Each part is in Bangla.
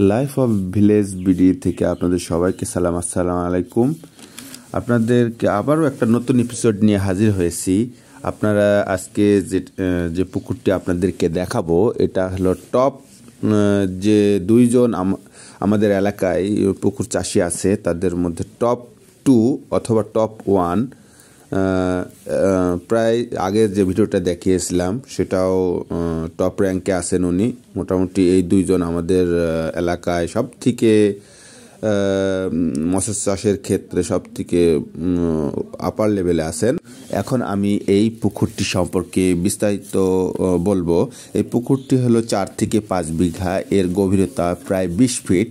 লাইফ অফ ভিলেজ বিডি থেকে আপনাদের সবাইকে সালাম, আসসালাম আলাইকুম। আপনাদেরকে আবারও একটা নতুন এপিসোড নিয়ে হাজির হয়েছি। আপনারা আজকে যে যে পুকুরটি আপনাদেরকে দেখাবো, এটা হলো টপ যে দুইজন আম- আমাদের এলাকায় পুকুর চাষি আছে, তাদের মধ্যে টপ টু অথবা টপ ওয়ান প্রায় আগে যে ভিডিওটা দেখিয়েছিলাম, সেটাও টপ র্যাঙ্কে আছেন উনি। মোটামুটি এই দুইজন আমাদের এলাকায় সব থেকে মৎস্য চাষের ক্ষেত্রে সব থেকে আপার লেভেলে আছেন। এখন আমি এই পুকুরটি সম্পর্কে বিস্তারিত বলব। এই পুকুরটি হলো চার থেকে পাঁচ বিঘা। এর গভীরতা প্রায় বিশ ফিট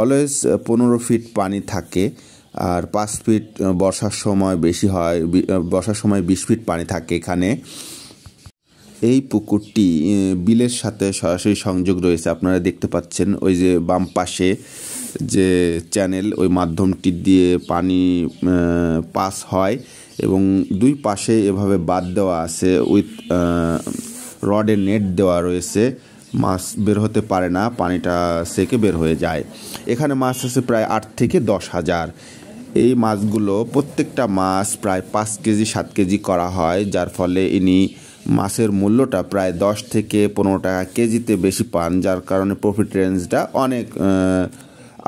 অলওয়েজ পনেরো ফিট পানি থাকে। আর পাঁচ ফিট বর্ষার সময় বেশি হয় বর্ষার সময় বিশ ফিট পানি থাকে এখানে। এই পুকুরটি বিলের সাথে সরাসরি সংযোগ রয়েছে। আপনারা দেখতে পাচ্ছেন ওই যে বাম পাশে যে চ্যানেল, ওই মাধ্যমটি দিয়ে পানি পাস হয় এবং দুই পাশে এভাবে বাদ দেওয়া আছে উইথ রডের নেট দেওয়া রয়েছে। মাছ বের হতে পারে না, পানিটা সেকে বের হয়ে যায়। এখানে মাছ আছে প্রায় আট থেকে দশ হাজার। এই মাছগুলো প্রত্যেকটা মাছ প্রায় পাঁচ কেজি, সাত কেজি করা হয়, যার ফলে ইনি মাছের মূল্যটা প্রায় দশ থেকে পনেরো টাকা কেজিতে বেশি পান, যার কারণে প্রফিট রেঞ্জটা অনেক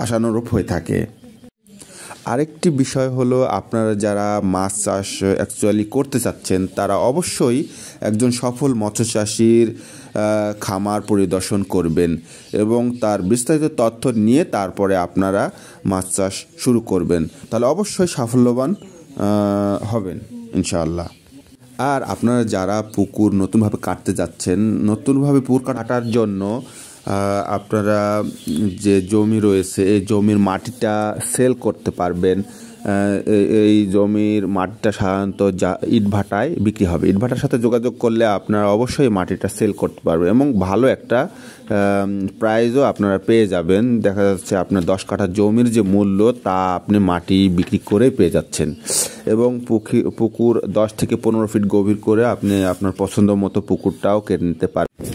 আশানুরূপ হয়ে থাকে। আরেকটি বিষয় হলো আপনারা যারা মাছ চাষ অ্যাকচুয়ালি করতে চাচ্ছেন, তারা অবশ্যই একজন সফল মৎস্য চাষির খামার পরিদর্শন করবেন এবং তার বিস্তারিত তথ্য নিয়ে তারপরে আপনারা মাছ চাষ শুরু করবেন। তাহলে অবশ্যই সাফল্যবান হবেন, ইনশাআল্লাহ। আর আপনারা যারা পুকুর নতুনভাবে কাটতে যাচ্ছেন, নতুনভাবে পুকুর কাটার জন্য আপনারা যে জমি রয়েছে, এই জমির মাটিটা সেল করতে পারবেন। এই- জমির মাটিটা সাধারণত যা ইটভাটায় বিক্রি হবে। ইটভাটার সাথে যোগাযোগ করলে আপনারা অবশ্যই মাটিটা সেল করতে পারবেন এবং ভালো একটা প্রাইজও আপনারা পেয়ে যাবেন। দেখা যাচ্ছে আপনার দশ কাঠা জমির যে মূল্য, তা আপনি মাটি বিক্রি করে পেয়ে যাচ্ছেন। এবং পুখি পুকুর দশ থেকে পনেরো ফিট গভীর করে আপনি আপনার পছন্দ মতো পুকুরটাও কেটে নিতে পারেন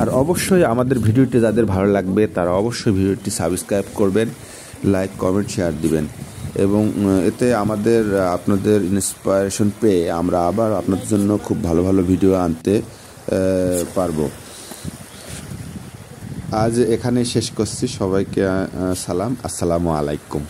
আর অবশ্যই আমাদের ভিডিওটি যাদের ভালো লাগবে, তারা অবশ্যই ভিডিওটি সাবস্ক্রাইব করবেন লাইক কমেন্ট শেয়ার দিবেন। এবং এতে আমাদের আপনাদের ইন্সপায়ারেশন পেয়ে আমরা আবার আপনাদের জন্য খুব ভালো ভালো ভিডিও আনতে পারব। আজ এখানে শেষ করছি। সবাইকে সালাম। আসসালামু আলাইকুম।